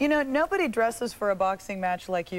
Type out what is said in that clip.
You know, nobody dresses for a boxing match like you.